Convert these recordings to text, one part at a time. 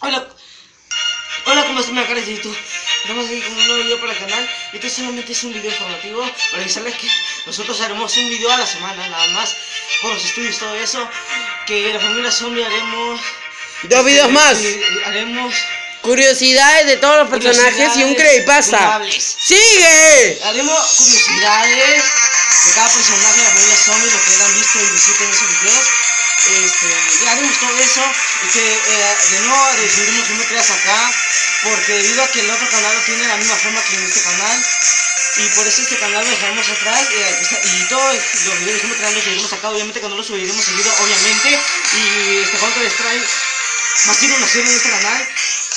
Hola, hola, ¿cómo están? Me de YouTube. Estamos aquí con un nuevo video para el canal. Este solamente es un video informativo para avisarles que nosotros haremos un video a la semana, nada más, por los estudios, todo eso. Que la familia zombie haremos. Dos videos más. Haremos. Curiosidades de todos los personajes y un creepypasta. ¡Sigue! Haremos curiosidades de cada personaje de la familia zombie, lo que hayan visto y visiten esos videos. Este, ya haremos todo eso. Este, eh, de nuevo decidimos geometrías acá, porque debido a que el otro canal no tiene la misma forma que en este canal, y por eso este canal lo dejaremos atrás, eh, y todos los videos de geometrías los subiremos acá, obviamente que no los subiremos seguido, obviamente, y este Counter Strike a ser una serie en este canal.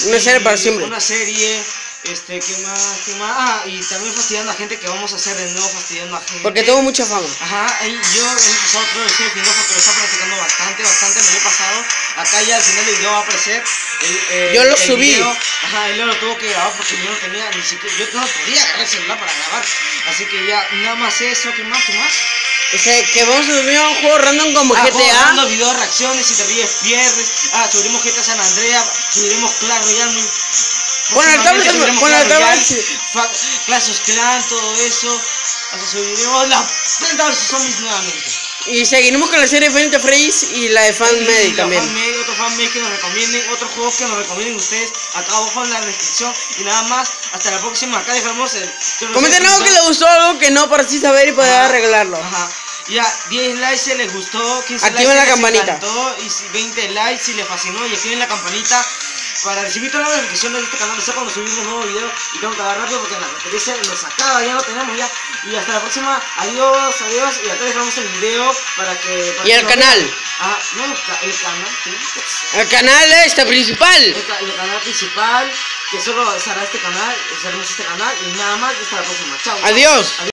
Una serie para siempre. Una serie, este, ¿qué más? ¿Qué más? Ah, y también fastidiando a gente que vamos a hacer de nuevo, fastidiando a gente. Porque tuvo mucha fama. Ajá, y yo he pasado otro de filósofo que lo está practicando bastante, bastante, me lo he pasado. Acá ya al final del video va a aparecer. El, el- Yo lo el subí. video. Ajá, él lo tuvo que grabar porque yo no tenía ni siquiera, yo no podía agarrar el celular para grabar. Así que ya, nada más eso, ¿qué más? ¿Qué más? O sea, que vamos a subir un juego random como Ah, GTA. Los videos reacciones, si te ríes, pierdes. Ah, subiremos GTA San Andrea, subiremos Clash Royale. Muy- Bueno, próximamente estamos- subiremos bueno, Clash of Clans, todo eso. Hasta subiremos la Planta vs Zombies nuevamente. Y seguiremos con la serie Final Freeze y la de Fan Medic la también. fanmade, otro fanmade que nos recomienden, otros juegos que nos recomienden ustedes acá abajo en la descripción. Y nada más, hasta la próxima. Acá dejamos el. Comenten algo que les gustó, algo que no, para así saber y poder Ajá, arreglarlo. Ajá. Ya, 10 likes si les gustó, 15 Activen likes la si les campanita. encantó, y si 20 likes si les fascinó y activen la campanita para recibir todas las notificaciones de este canal, sea, cuando subimos un nuevo video y tengo que agarrar rápido porque la batería nos acaba, ya lo tenemos ya. Y hasta la próxima, adiós, adiós, y acá dejamos el video para que... para Y el canal. vean. Ah, no, el ca- el canal, sí. El canal este principal. El, ca- el canal principal, que solo será este canal, seremos este canal, y nada más, y hasta la próxima. Chao. chao. Adiós.